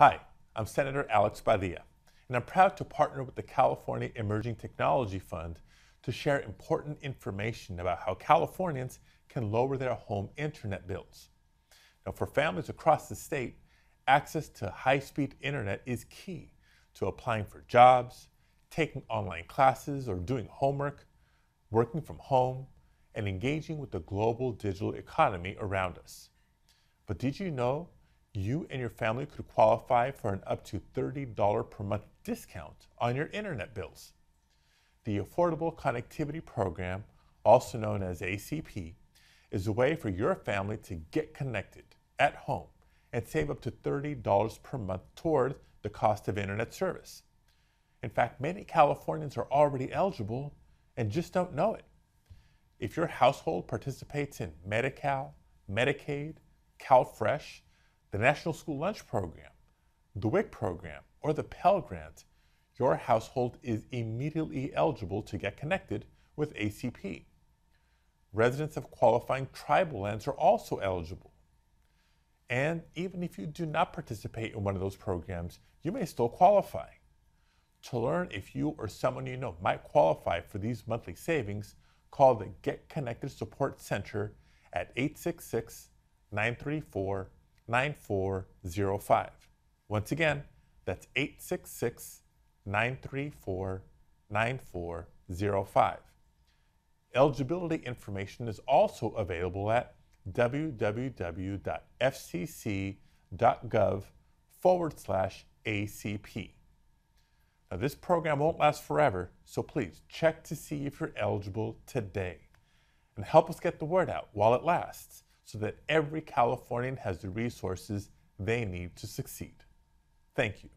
Hi, I'm Senator Alex Padilla, and I'm proud to partner with the California Emerging Technology Fund to share important information about how Californians can lower their home internet bills. Now, for families across the state, access to high speed internet is key to applying for jobs, taking online classes, or doing homework, working from home, and engaging with the global digital economy around us. But did you know you and your family could qualify for an up to $30 per month discount on your internet bills? The Affordable Connectivity Program, also known as ACP, is a way for your family to get connected at home and save up to $30 per month toward the cost of internet service. In fact, many Californians are already eligible and just don't know it. If your household participates in Medi Cal, Medicaid, CalFresh, the National School Lunch Program, the WIC program, or the Pell Grant, your household is immediately eligible to get connected with ACP. Residents of qualifying tribal lands are also eligible. And even if you do not participate in one of those programs, you may still qualify. To learn if you or someone you know might qualify for these monthly savings, call the Get Connected Support Center at 866 934 9405. Once again, that's 866 934 9405. Eligibility information is also available at www.fcc.gov forward slash ACP. Now, this program won't last forever, so please check to see if you're eligible today and help us get the word out while it lasts so that every Californian has the resources they need to succeed. Thank you.